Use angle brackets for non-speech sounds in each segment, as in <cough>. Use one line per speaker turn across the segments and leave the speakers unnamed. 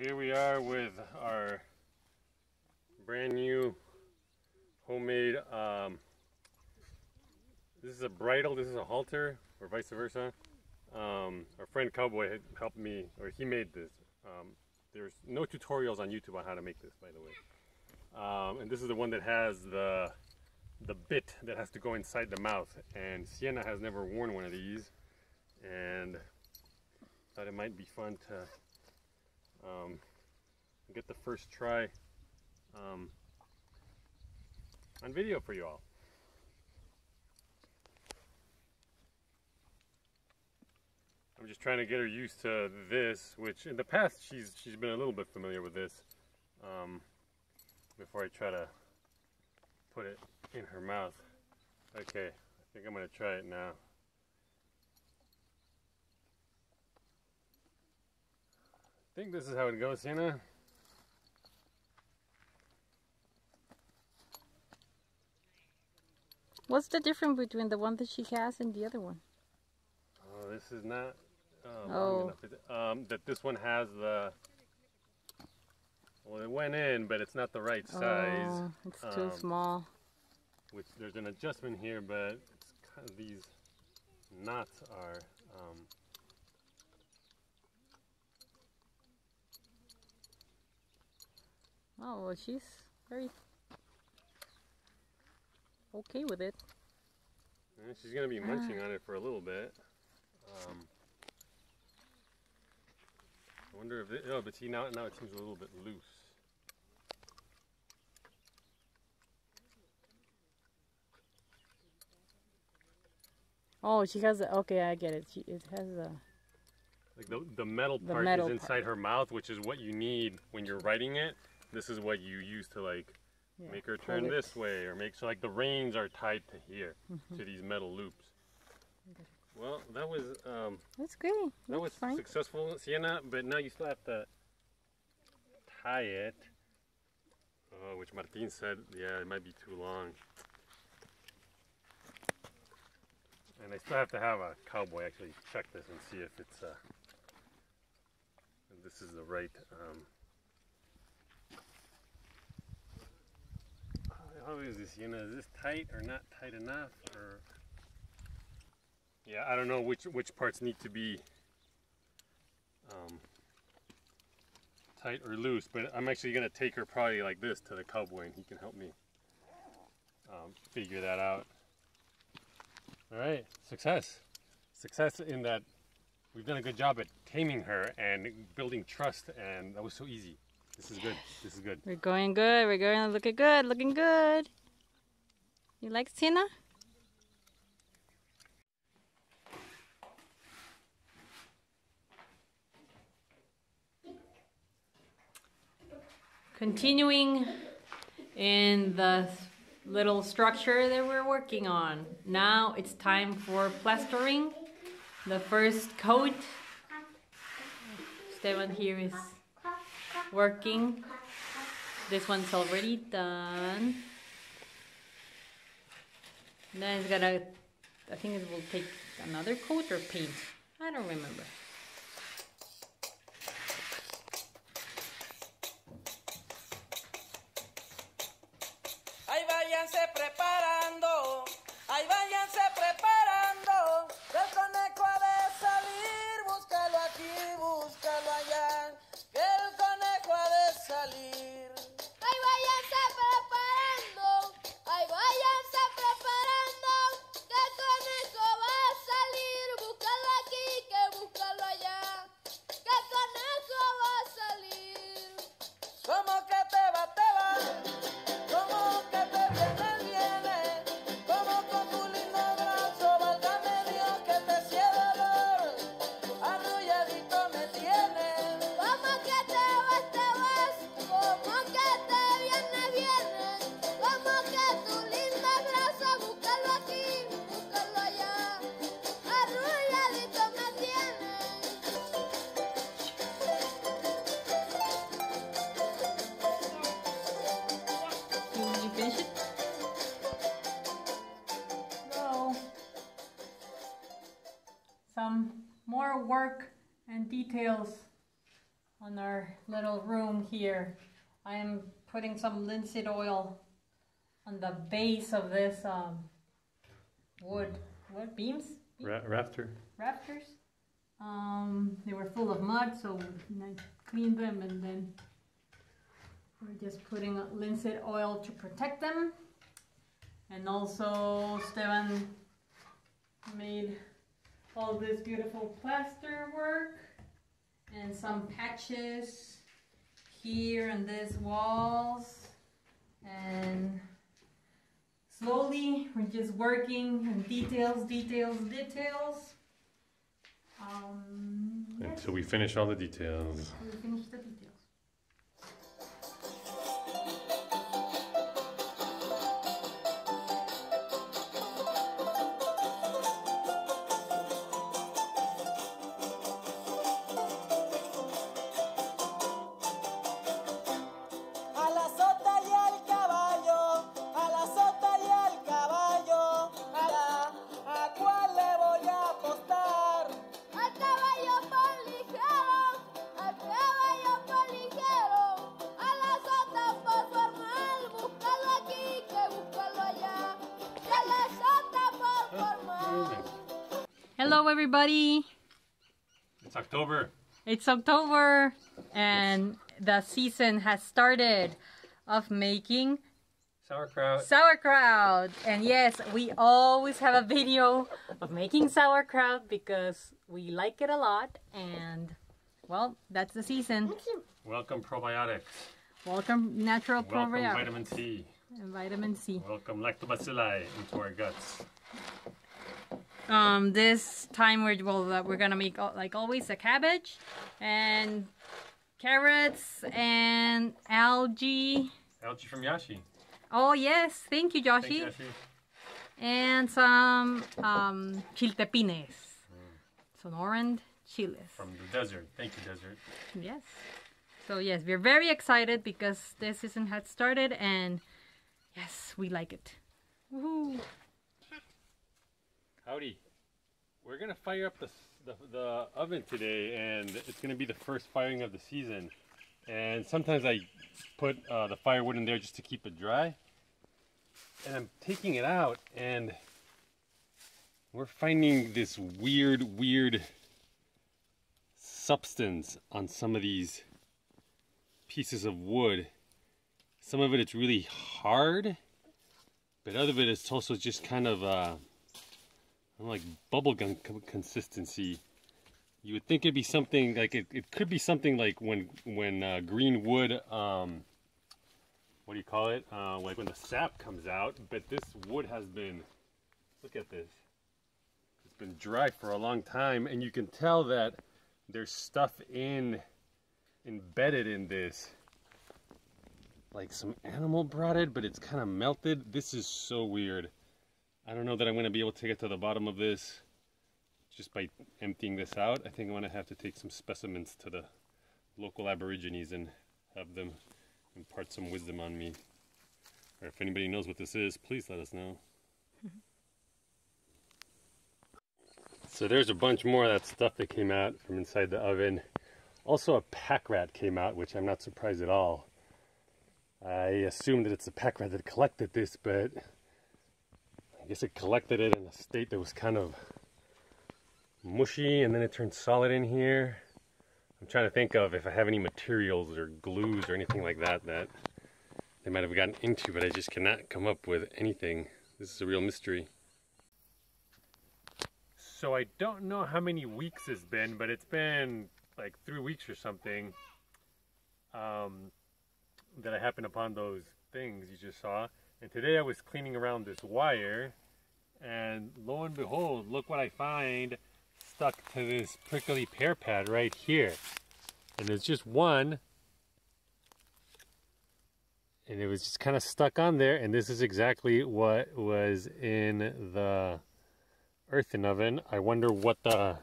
here we are with our brand new homemade, um, this is a bridle, this is a halter, or vice versa. Um, our friend Cowboy helped me, or he made this. Um, there's no tutorials on YouTube on how to make this, by the way. Um, and this is the one that has the the bit that has to go inside the mouth. And Sienna has never worn one of these, and thought it might be fun to um, get the first try um, on video for you all. I'm just trying to get her used to this, which in the past she's she's been a little bit familiar with this. Um, before I try to put it in her mouth. Okay, I think I'm gonna try it now. Think this is how it goes, Sienna.
What's the difference between the one that she has and the other one?
Oh, this is not uh,
Oh.
Um, that this one has the. Well, it went in, but it's not the right size.
Oh, it's too
Um,
small.
Which there's an adjustment here, but it's kind of these knots are.
Oh, well, she's very okay with it.
yeah, she's gonna be munching on it for a little bit. Um, I wonder if it, oh, but see now now it seems a little bit loose.
Oh, she has a, okay, I get it. She, it has a,
Like the, the metal
The
part
metal
is
part.
inside her mouth, which is what you need when you're writing it. This is what you use to like
yeah,
make her turn
it.
this way or make so like the reins are tied to here
Mm-hmm.
to these metal loops. Well, that was um,
That's great.
that was
That's fine.
successful, Sienna. But now you still have to tie it. Oh, which Martin said, yeah, it might be too long. And I still have to have a cowboy actually check this and see if it's uh, if this is the right. Um, how is this? You know, is this tight or not tight enough? Or yeah, I don't know which which parts need to be um, tight or loose. But I'm actually gonna take her probably like this to the cowboy, and he can help me um, figure that out. All right, success, success in that we've done a good job at taming her and building trust, and that was so easy. This is good. This is good.
We're going good. We're going looking good. Looking good. You like Tina? Continuing in the little structure that we're working on. Now it's time for plastering. The first coat. Esteban here is working. This one's already done. Then it's gonna, I think it will take another coat or paint. I don't remember.
Como <laughs>
details on our little room here. I am putting some linseed oil on the base of this um, wood. What beams?
Ra- rafter.
Rafters. Um, they were full of mud, so I cleaned them and then we're just putting linseed oil to protect them. And also, Stevan made all this beautiful plaster work and some patches here and these walls. And slowly we're just working on details details details. Um
Until we finish all the details.
we finish the details hello everybody
It's October.
it's october and the season has started of making
Sauerkraut.
sauerkraut and yes we always have a video of making sauerkraut because we like it a lot and well that's the season
Welcome probiotics.
welcome natural
Welcome
probiotics
vitamin C.
and vitamin c
Welcome lactobacilli into our guts.
Um this time we're well we're gonna make uh, like always a cabbage and carrots and algae
Algae from Yashi.
oh yes thank you
Thanks,
joshi
Yashi.
and some um, chiltepines, Sonoran chiles.
From the desert. Thank you, desert.
Yes. So yes, we're very excited because this season had started, and yes, we like it. Woohoo!
Howdy. We're gonna fire up the, the the oven today, and it's gonna be the first firing of the season. And sometimes I put uh, the firewood in there just to keep it dry. And I'm taking it out, and we're finding this weird, weird substance on some of these pieces of wood. Some of it it's really hard, but other of it is also just kind of uh, like bubblegum co- consistency. You would think it'd be something like it, it could be something like when when uh, green wood um what do you call it? Uh, like when the sap comes out, but this wood has been look at this. It's been dry for a long time and you can tell that there's stuff in embedded in this. Like some animal brought it, but it's kind of melted. This is so weird. I don't know that I'm going to be able to get to the bottom of this just by emptying this out. I think I'm going to have to take some specimens to the local aborigines and have them impart some wisdom on me. Or if anybody knows what this is, please let us know. <laughs> so there's a bunch more of that stuff that came out from inside the oven. Also a pack rat came out, which I'm not surprised at all. I assume that it's a pack rat that collected this, but guess it collected it in a state that was kind of mushy and then it turned solid in here. I'm trying to think of if I have any materials or glues or anything like that that they might have gotten into, but I just cannot come up with anything. This is a real mystery. So I don't know how many weeks it's been, but it's been like three weeks or something um, that I happened upon those things you just saw. And today I was cleaning around this wire, and lo and behold, look what I find stuck to this prickly pear pad right here. And it's just one, and it was just kind of stuck on there. And this is exactly what was in the earthen oven. I wonder what the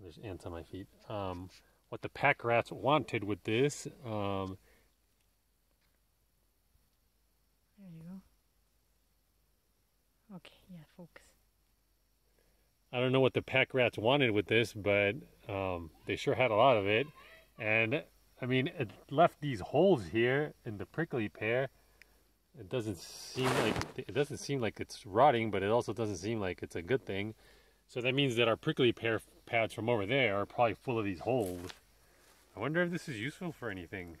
there's ants on my feet. Um, what the pack rats wanted with this. Um,
There you go. Okay, yeah, focus.
I don't know what the pack rats wanted with this, but um, they sure had a lot of it. And I mean, it left these holes here in the prickly pear. It doesn't seem like it doesn't seem like it's rotting, but it also doesn't seem like it's a good thing. So that means that our prickly pear pads from over there are probably full of these holes. I wonder if this is useful for anything.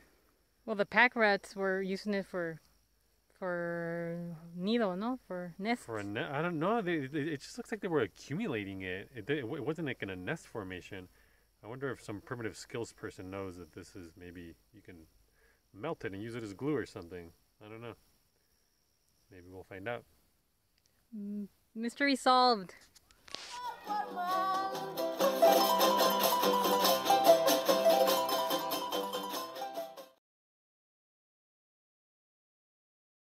Well, the pack rats were using it for for nido, no, for nests.
For a ne- I don't know. They, they, it just looks like they were accumulating it. It, it. it wasn't like in a nest formation. I wonder if some primitive skills person knows that this is maybe you can melt it and use it as glue or something. I don't know. Maybe we'll find out.
Mm, mystery solved.
formal.